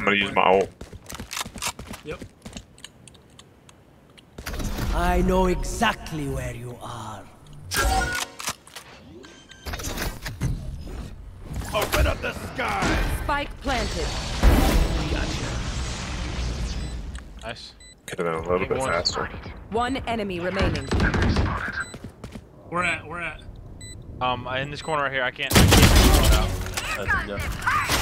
I'm gonna use my ult. Yep. I know exactly where you are. Open up the sky! Spike planted. Nice. Could have been a little bit one. faster. One enemy remaining. We're at? We're at? Um, in this corner right here, I can't. I can't